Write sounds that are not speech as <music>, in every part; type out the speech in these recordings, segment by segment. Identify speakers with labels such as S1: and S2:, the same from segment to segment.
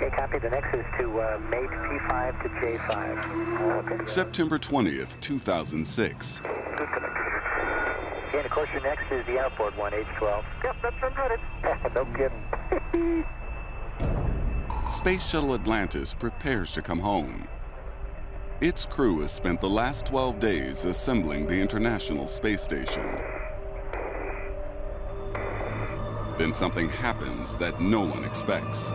S1: Okay, copy. The next is to uh, mate P5 to J5. Okay.
S2: September 20th, 2006.
S1: Good. Okay, and of course your next is the outboard one, H12. Yep, that's <laughs> no kidding. <laughs>
S2: Space Shuttle Atlantis prepares to come home. Its crew has spent the last 12 days assembling the International Space Station. Then something happens that no one expects.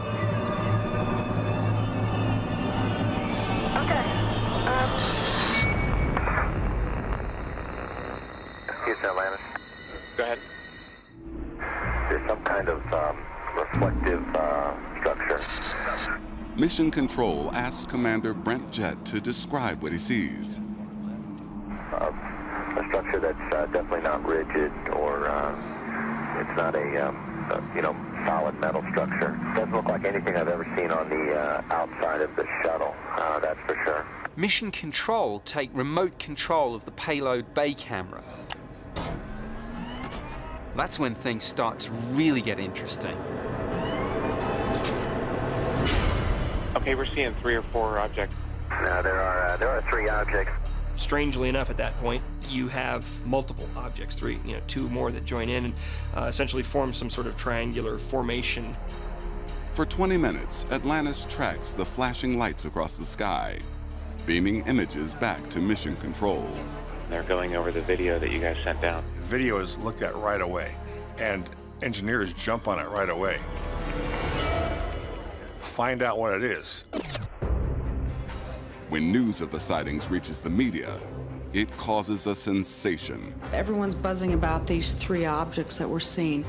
S2: Mission Control asks Commander Brent Jett to describe what he sees.
S1: Uh, a structure that's uh, definitely not rigid or uh, it's not a, um, a, you know solid metal structure. Doesn't look like anything I've ever seen on the uh, outside of the shuttle. Uh, that's for sure.
S3: Mission Control take remote control of the payload bay camera. That's when things start to really get interesting.
S4: Okay, we're seeing three or four objects.
S1: No, there are uh, there are three objects.
S5: Strangely enough, at that point, you have multiple objects, three, you know, two more that join in and uh, essentially form some sort of triangular formation.
S2: For 20 minutes, Atlantis tracks the flashing lights across the sky, beaming images back to Mission Control.
S4: They're going over the video that you guys sent down.
S6: Video is looked at right away, and engineers jump on it right away. Find out what it is.
S2: When news of the sightings reaches the media, it causes a sensation.
S7: Everyone's buzzing about these three objects that were seen.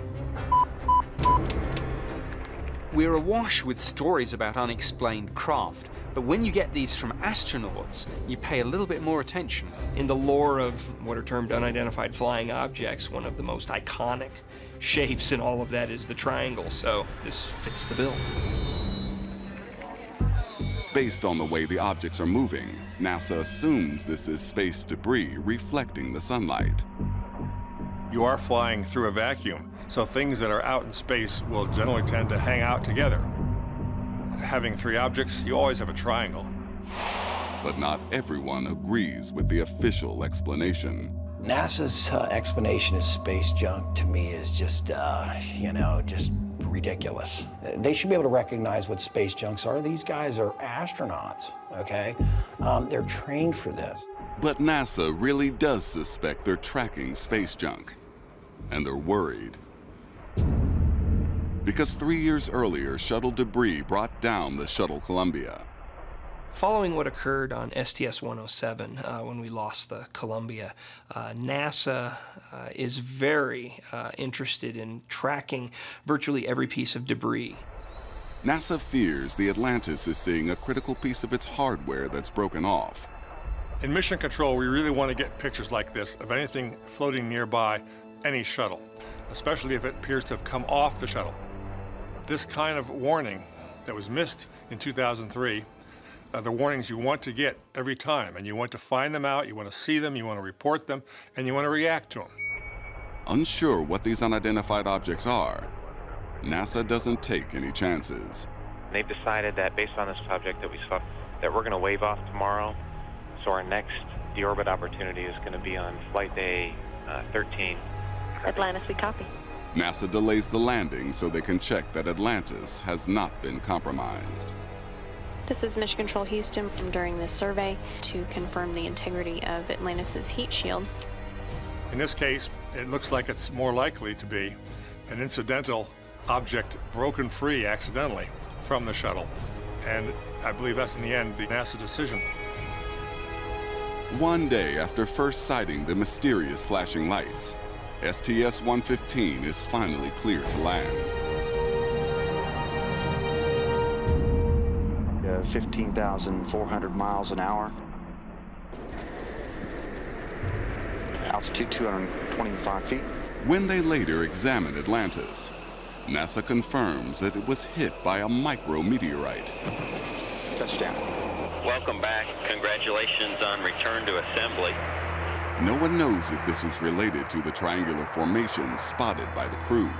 S3: We're awash with stories about unexplained craft, but when you get these from astronauts, you pay a little bit more attention.
S5: In the lore of what are termed unidentified flying objects, one of the most iconic shapes in all of that is the triangle, so this fits the bill.
S2: Based on the way the objects are moving, NASA assumes this is space debris reflecting the sunlight.
S6: You are flying through a vacuum, so things that are out in space will generally tend to hang out together. Having three objects, you always have a triangle.
S2: But not everyone agrees with the official explanation.
S8: NASA's uh, explanation of space junk to me is just, uh, you know, just ridiculous. They should be able to recognize what space junks are. These guys are astronauts, okay? Um, they're trained for this.
S2: But NASA really does suspect they're tracking space junk. And they're worried. Because three years earlier, shuttle debris brought down the Shuttle Columbia.
S5: Following what occurred on STS 107 uh, when we lost the Columbia, uh, NASA uh, is very uh, interested in tracking virtually every piece of debris.
S2: NASA fears the Atlantis is seeing a critical piece of its hardware that's broken off.
S6: In mission control, we really want to get pictures like this of anything floating nearby any shuttle, especially if it appears to have come off the shuttle. This kind of warning that was missed in 2003 are the warnings you want to get every time, and you want to find them out, you want to see them, you want to report them, and you want to react to them.
S2: Unsure what these unidentified objects are, NASA doesn't take any chances.
S4: They've decided that based on this object that we saw, that we're going to wave off tomorrow. So our next deorbit opportunity is going to be on flight day uh, 13.
S9: Atlantis, we copy.
S2: NASA delays the landing so they can check that Atlantis has not been compromised.
S9: This is Mission Control Houston from during this survey to confirm the integrity of Atlantis' heat shield.
S6: In this case, it looks like it's more likely to be an incidental object broken free accidentally from the shuttle. And I believe that's in the end the NASA decision.
S2: One day after first sighting the mysterious flashing lights, STS-115 is finally cleared to land.
S10: Uh, 15,400 miles an hour. Altitude 225 feet.
S2: When they later examine Atlantis, NASA confirms that it was hit by a micrometeorite.
S10: Touchdown.
S11: Welcome back. Congratulations on return to assembly.
S2: No one knows if this was related to the triangular formation spotted by the crew.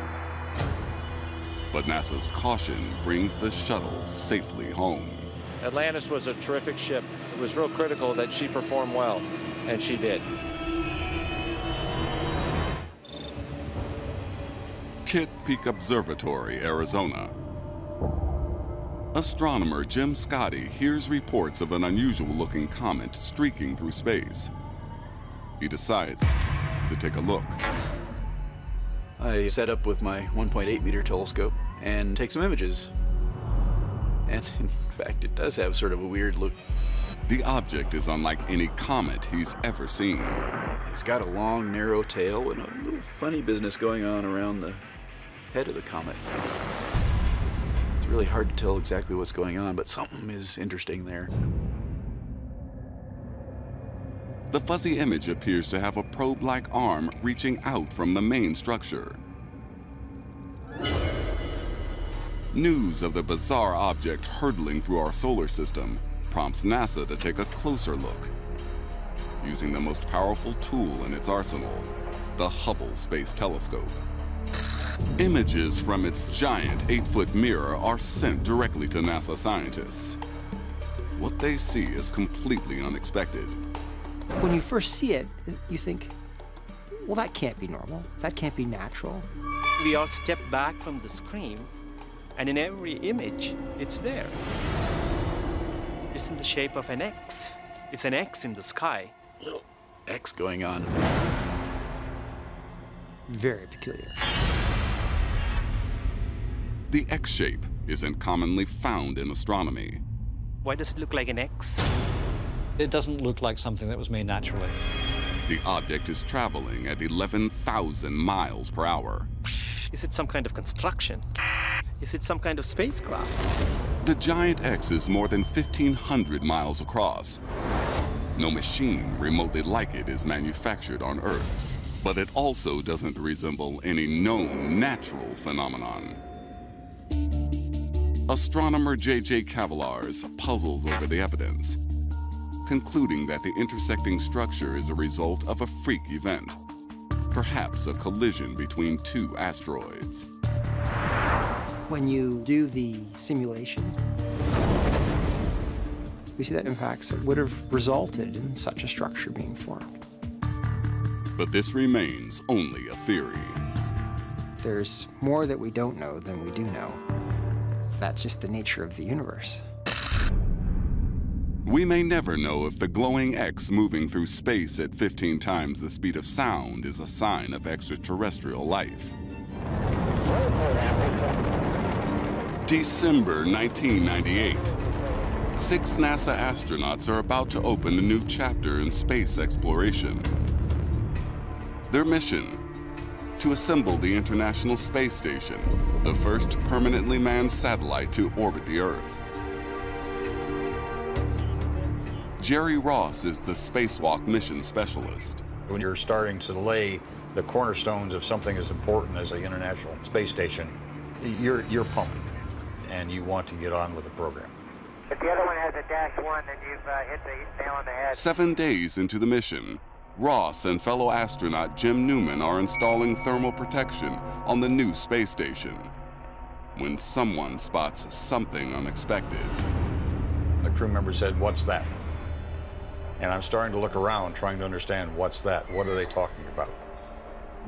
S2: But NASA's caution brings the shuttle safely home.
S12: Atlantis was a terrific ship. It was real critical that she perform well, and she did.
S2: Kitt Peak Observatory, Arizona. Astronomer Jim Scotti hears reports of an unusual looking comet streaking through space. He decides to take a look.
S13: I set up with my 1.8 meter telescope and take some images. And <laughs> in fact, it does have sort of a weird look.
S2: The object is unlike any comet he's ever seen.
S13: It's got a long, narrow tail and a little funny business going on around the head of the comet. It's really hard to tell exactly what's going on, but something is interesting there.
S2: The fuzzy image appears to have a probe-like arm reaching out from the main structure. News of the bizarre object hurtling through our solar system prompts NASA to take a closer look. Using the most powerful tool in its arsenal, the Hubble Space Telescope. Images from its giant eight-foot mirror are sent directly to NASA scientists. What they see is completely unexpected.
S14: When you first see it, you think, well, that can't be normal. That can't be natural.
S15: We all step back from the screen, and in every image, it's there. It's in the shape of an X. It's an X in the sky.
S13: Little X going on.
S14: Very peculiar.
S2: The X shape isn't commonly found in astronomy.
S15: Why does it look like an X?
S16: It doesn't look like something that was made naturally.
S2: The object is traveling at 11,000 miles per hour.
S15: Is it some kind of construction? Is it some kind of spacecraft?
S2: The giant X is more than 1,500 miles across. No machine remotely like it is manufactured on Earth. But it also doesn't resemble any known natural phenomenon. Astronomer J.J. Kavelaars puzzles over the evidence, concluding that the intersecting structure is a result of a freak event, perhaps a collision between two asteroids.
S14: When you do the simulations, we see that impacts that would have resulted in such a structure being formed.
S2: But this remains only a theory.
S14: There's more that we don't know than we do know. That's just the nature of the universe.
S2: We may never know if the glowing X moving through space at 15 times the speed of sound is a sign of extraterrestrial life. December 1998. Six NASA astronauts are about to open a new chapter in space exploration. Their mission, to assemble the International Space Station, the first permanently manned satellite to orbit the Earth. Jerry Ross is the spacewalk mission specialist.
S17: When you're starting to lay the cornerstones of something as important as the International Space Station, you're, you're pumping, and you want to get on with the program.
S18: If the other one has a dash one, then you've uh, hit the nail on the head.
S2: Seven days into the mission, Ross and fellow astronaut Jim Newman are installing thermal protection on the new space station when someone spots something unexpected.
S17: A crew member said, What's that? And I'm starting to look around, trying to understand what's that? What are they talking about?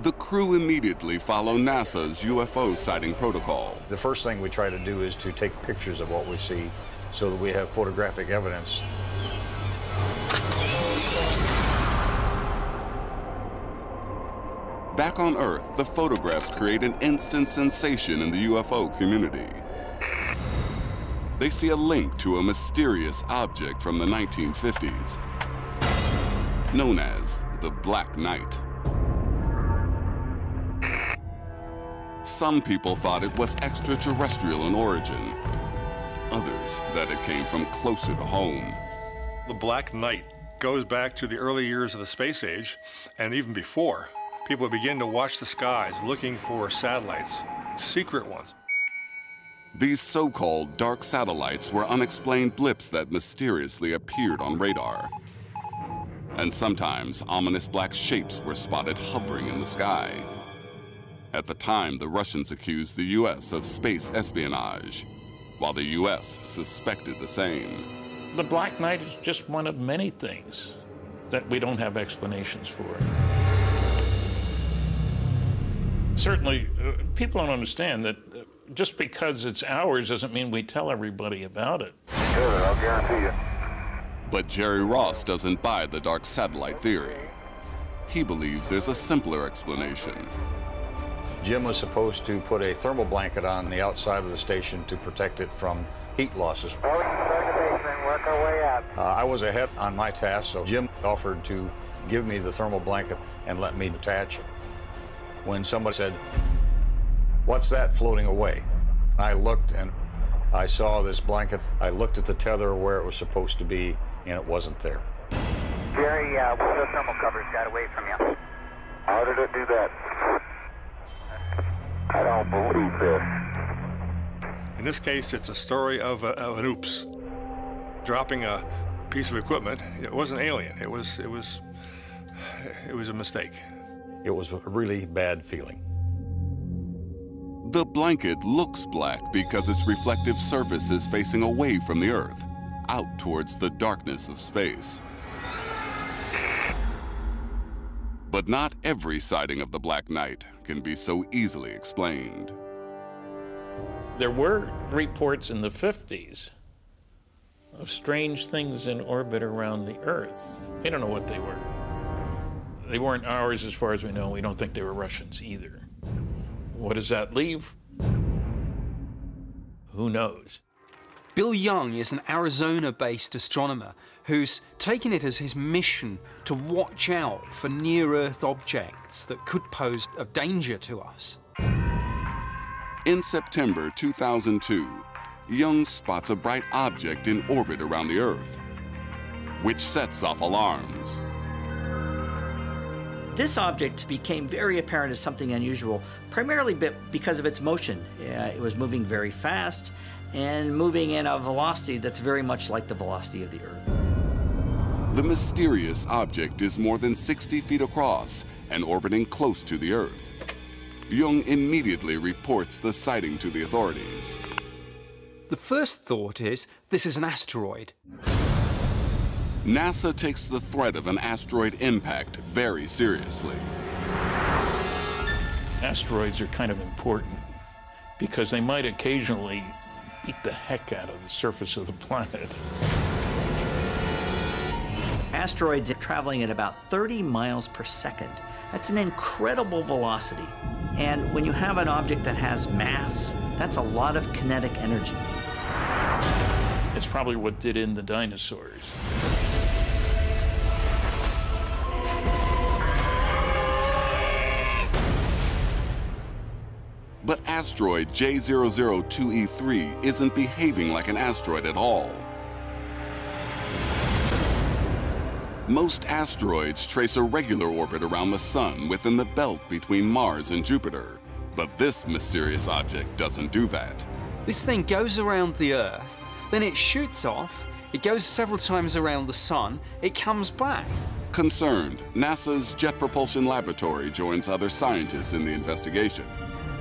S2: The crew immediately follow NASA's UFO sighting protocol.
S17: The first thing we try to do is to take pictures of what we see so that we have photographic evidence.
S2: Back on Earth, the photographs create an instant sensation in the UFO community. They see a link to a mysterious object from the 1950s, known as the Black Knight. Some people thought it was extraterrestrial in origin, others that it came from closer to home.
S6: The Black Knight goes back to the early years of the space age, and even before. People begin to watch the skies looking for satellites, secret ones.
S2: These so-called dark satellites were unexplained blips that mysteriously appeared on radar. And sometimes ominous black shapes were spotted hovering in the sky. At the time, the Russians accused the U.S. of space espionage, while the U.S. suspected the same.
S19: The Black Knight is just one of many things that we don't have explanations for. Certainly, uh, people don't understand that uh, just because it's ours doesn't mean we tell everybody about it.
S1: Sure, I'll guarantee you.
S2: But Jerry Ross doesn't buy the dark satellite theory. He believes there's a simpler explanation.
S17: Jim was supposed to put a thermal blanket on the outside of the station to protect it from heat losses.
S18: Work our way up.
S17: Uh, I was ahead on my task, so Jim offered to give me the thermal blanket and let me attach it. When somebody said, What's that floating away? I looked and I saw this blanket. I looked at the tether where it was supposed to be, and it wasn't there.
S18: Jerry, uh, the thermal covers got away from you?
S1: How did it do that? I don't believe this.
S6: In this case, it's a story of, a, of an oops. Dropping a piece of equipment. It wasn't alien. It was, it was, it was a mistake.
S17: It was a really bad feeling.
S2: The blanket looks black because its reflective surface is facing away from the Earth, out towards the darkness of space. But not every sighting of the Black Knight can be so easily explained.
S19: There were reports in the 50s of strange things in orbit around the Earth. We don't know what they were. They weren't ours as far as we know. We don't think they were Russians either. What does that leave? Who knows?
S3: Bill Yeung is an Arizona based astronomer who's taken it as his mission to watch out for near Earth objects that could pose a danger to us.
S2: In September 2002, Yeung spots a bright object in orbit around the Earth, which sets off alarms.
S20: This object became very apparent as something unusual, primarily because of its motion. it was moving very fast and moving in a velocity that's very much like the velocity of the Earth.
S2: The mysterious object is more than 60 feet across and orbiting close to the Earth. Yeung immediately reports the sighting to the authorities.
S3: The first thought is this is an asteroid.
S2: NASA takes the threat of an asteroid impact very seriously.
S19: Asteroids are kind of important because they might occasionally beat the heck out of the surface of the planet.
S20: Asteroids are traveling at about 30 miles per second. That's an incredible velocity. And when you have an object that has mass, that's a lot of kinetic energy.
S19: It's probably what did in the dinosaurs.
S2: Asteroid J002E3 isn't behaving like an asteroid at all. Most asteroids trace a regular orbit around the Sun within the belt between Mars and Jupiter. But this mysterious object doesn't do that.
S3: This thing goes around the Earth, then it shoots off, it goes several times around the Sun, it comes back.
S2: Concerned, NASA's Jet Propulsion Laboratory joins other scientists in the investigation.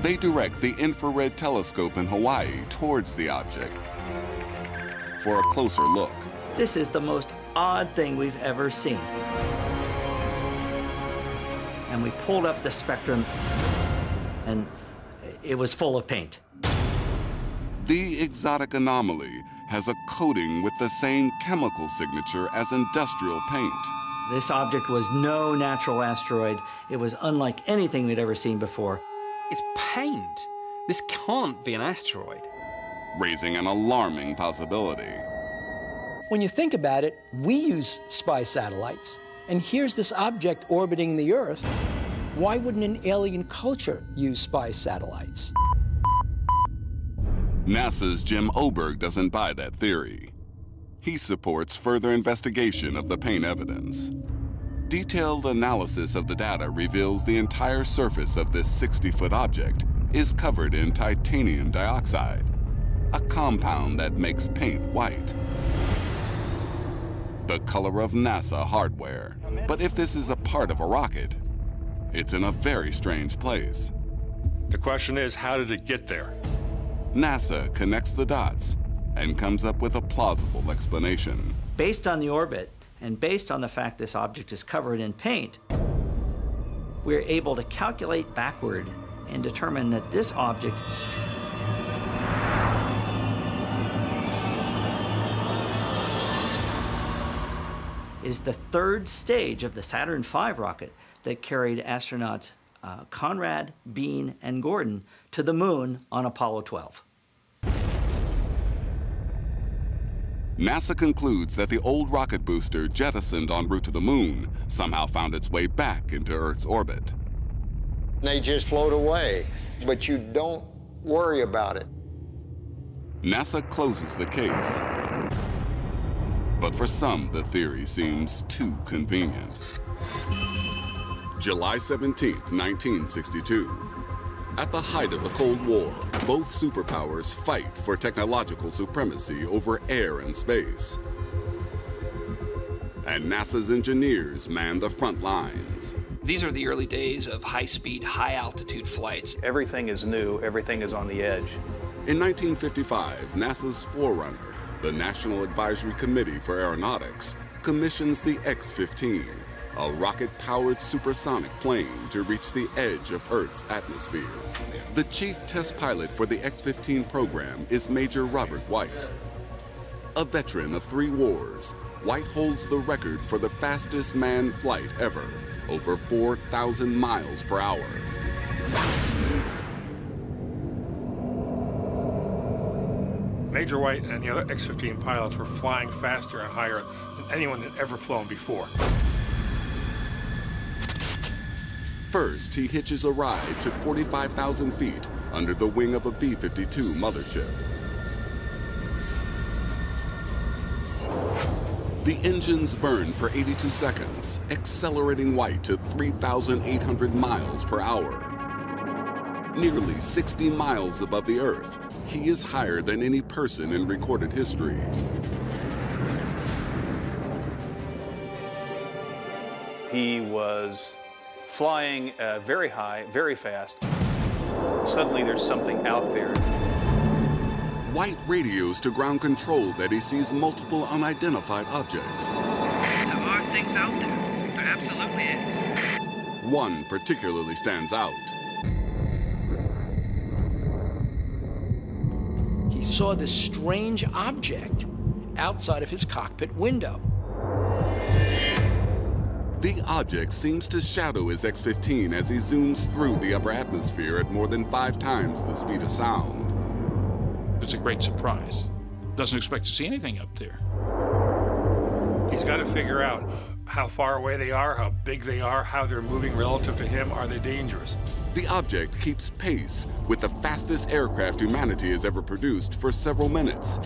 S2: They direct the infrared telescope in Hawaii towards the object for a closer look.
S20: This is the most odd thing we've ever seen. And we pulled up the spectrum, and it was full of paint.
S2: The exotic anomaly has a coating with the same chemical signature as industrial paint.
S20: This object was no natural asteroid. It was unlike anything we'd ever seen before.
S3: It's paint. This can't be an asteroid.
S2: Raising an alarming possibility.
S21: When you think about it, we use spy satellites, and here's this object orbiting the Earth. Why wouldn't an alien culture use spy satellites?
S2: NASA's Jim Oberg doesn't buy that theory. He supports further investigation of the paint evidence. Detailed analysis of the data reveals the entire surface of this 60-foot object is covered in titanium dioxide, a compound that makes paint white the color of NASA hardware. But if this is a part of a rocket, it's in a very strange place.
S6: The question is, how did it get there?
S2: NASA connects the dots and comes up with a plausible explanation.
S20: Based on the orbit and based on the fact this object is covered in paint, we're able to calculate backward and determine that this object is the third stage of the Saturn V rocket that carried astronauts uh, Conrad, Bean, and Gordon to the moon on Apollo 12.
S2: NASA concludes that the old rocket booster jettisoned en route to the moon somehow found its way back into Earth's orbit.
S22: They just float away, but you don't worry about it.
S2: NASA closes the case. But for some, the theory seems too convenient. July 17, 1962. At the height of the Cold War, both superpowers fight for technological supremacy over air and space. And NASA's engineers man the front lines.
S5: These are the early days of high-speed, high-altitude flights.
S13: Everything is new, everything is on the edge.
S2: In 1955, NASA's forerunner, the National Advisory Committee for Aeronautics, commissions the X-15, a rocket-powered supersonic plane to reach the edge of Earth's atmosphere. The chief test pilot for the X-15 program is Major Robert White. A veteran of three wars, White holds the record for the fastest manned flight ever, over 4,000 miles per hour.
S6: Major White and the other X-15 pilots were flying faster and higher than anyone had ever flown before.
S2: First, he hitches a ride to 45,000 feet under the wing of a B-52 mothership. The engines burn for 82 seconds, accelerating White to 3,800 miles per hour. Nearly 60 miles above the Earth, he is higher than any person in recorded history.
S13: He was flying uh, very high, very fast. Suddenly there's something out there.
S2: White radios to ground control that he sees multiple unidentified objects.
S5: There are things out there. There absolutely is.
S2: One particularly stands out.
S21: He saw this strange object outside of his cockpit window.
S2: The object seems to shadow his X-15 as he zooms through the upper atmosphere at more than five times the speed of sound.
S19: It's a great surprise. Doesn't expect to see anything up there.
S6: He's got to figure out how far away they are, how big they are, how they're moving relative to him. Are they dangerous?
S2: The object keeps pace with the fastest aircraft humanity has ever produced for several minutes.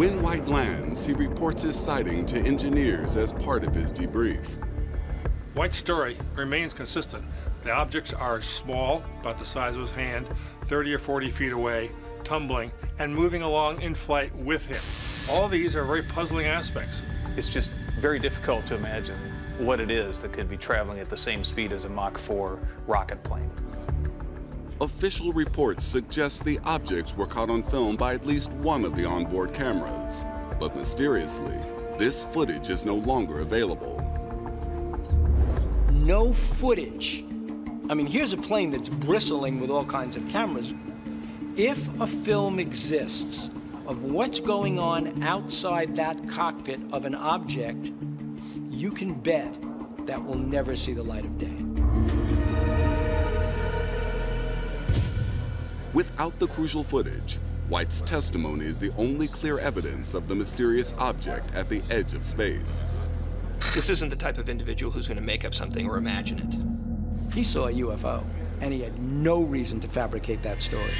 S2: When White lands, he reports his sighting to engineers as part of his debrief.
S6: White's story remains consistent. The objects are small, about the size of his hand, 30 or 40 feet away, tumbling, and moving along in flight with him. All these are very puzzling aspects.
S13: It's just very difficult to imagine what it is that could be traveling at the same speed as a Mach 4 rocket plane.
S2: Official reports suggest the objects were caught on film by at least one of the onboard cameras. But mysteriously, this footage is no longer available.
S21: No footage. I mean, here's a plane that's bristling with all kinds of cameras. If a film exists of what's going on outside that cockpit of an object, you can bet that will never see the light of day.
S2: Without the crucial footage, White's testimony is the only clear evidence of the mysterious object at the edge of space.
S5: This isn't the type of individual who's going to make up something or imagine it.
S21: He saw a UFO, and he had no reason to fabricate that story.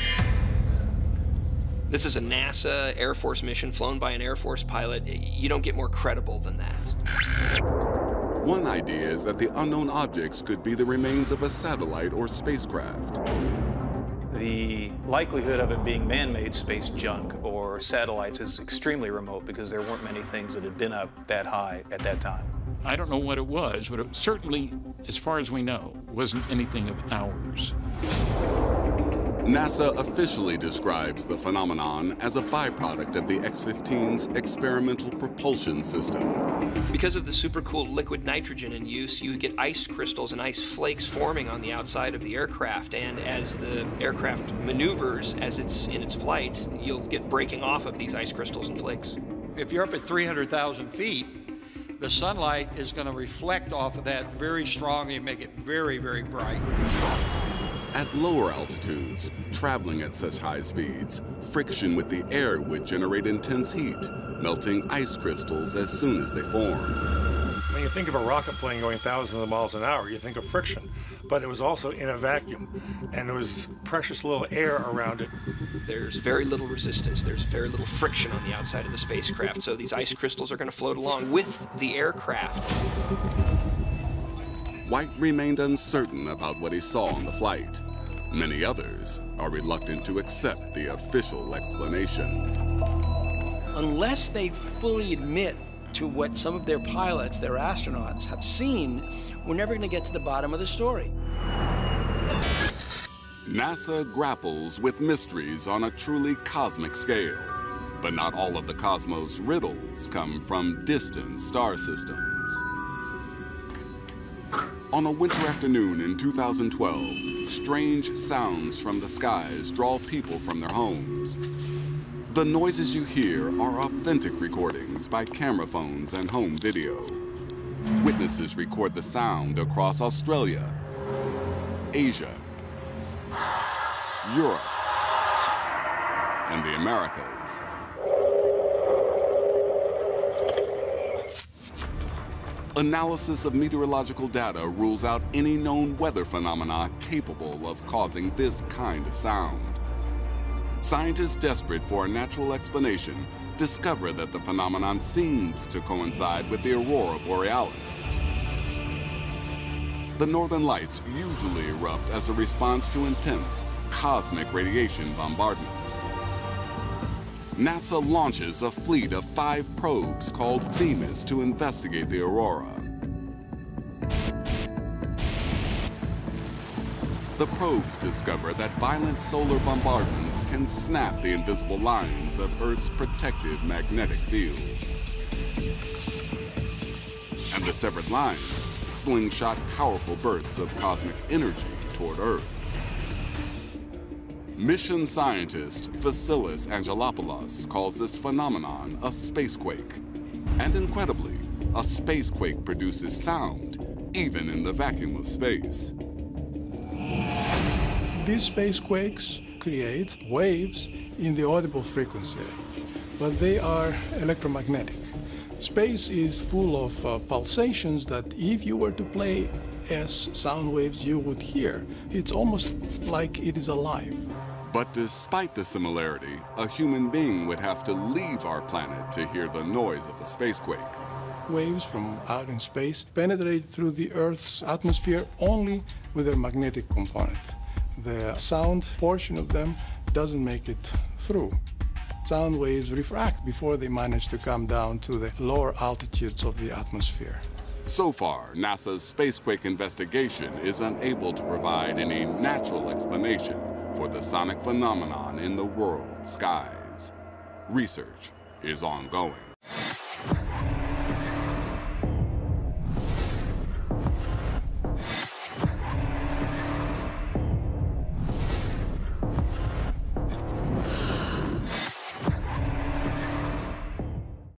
S5: This is a NASA Air Force mission flown by an Air Force pilot. You don't get more credible than that.
S2: One idea is that the unknown objects could be the remains of a satellite or spacecraft.
S13: The likelihood of it being man-made space junk or satellites is extremely remote because there weren't many things that had been up that high at that time.
S19: I don't know what it was, but it certainly, as far as we know, wasn't anything of ours.
S2: NASA officially describes the phenomenon as a byproduct of the X-15's experimental propulsion system.
S5: Because of the supercooled liquid nitrogen in use, you get ice crystals and ice flakes forming on the outside of the aircraft, and as the aircraft maneuvers as it's in its flight, you'll get breaking off of these ice crystals and flakes.
S23: If you're up at 300,000 feet, the sunlight is going to reflect off of that very strongly and make it very, very bright.
S2: At lower altitudes, traveling at such high speeds, friction with the air would generate intense heat, melting ice crystals as soon as they form.
S6: When you think of a rocket plane going thousands of miles an hour, you think of friction, but it was also in a vacuum, and there was precious little air around it.
S5: There's very little resistance, there's very little friction on the outside of the spacecraft, so these ice crystals are going to float along with the aircraft.
S2: White remained uncertain about what he saw on the flight. Many others are reluctant to accept the official explanation.
S21: Unless they fully admit to what some of their pilots, their astronauts, have seen, we're never going to get to the bottom of the story.
S2: NASA grapples with mysteries on a truly cosmic scale. But not all of the cosmos riddles come from distant star systems. On a winter afternoon in 2012, strange sounds from the skies draw people from their homes. The noises you hear are authentic recordings by camera phones and home video. Witnesses record the sound across Australia, Asia, Europe, and the Americas. Analysis of meteorological data rules out any known weather phenomena capable of causing this kind of sound. Scientists desperate for a natural explanation discover that the phenomenon seems to coincide with the aurora borealis. The northern lights usually erupt as a response to intense cosmic radiation bombardment. NASA launches a fleet of five probes called Themis to investigate the aurora. The probes discover that violent solar bombardments can snap the invisible lines of Earth's protective magnetic field. And the severed lines slingshot powerful bursts of cosmic energy toward Earth. Mission scientist Vasilis Angelopoulos calls this phenomenon a spacequake. And incredibly, a spacequake produces sound, even in the vacuum of space.
S24: These spacequakes create waves in the audible frequency but they are electromagnetic. Space is full of uh, pulsations that if you were to play as sound waves you would hear, it's almost like it is alive.
S2: But despite the similarity, a human being would have to leave our planet to hear the noise of a spacequake.
S24: Waves from out in space penetrate through the Earth's atmosphere only with their magnetic component. The sound portion of them doesn't make it through. Sound waves refract before they manage to come down to the lower altitudes of the atmosphere.
S2: So far, NASA's spacequake investigation is unable to provide any natural explanation for the sonic phenomenon in the world skies. Research is ongoing.